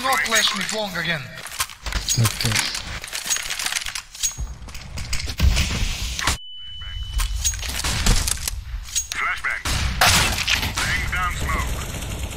Do not flash me long again. Okay.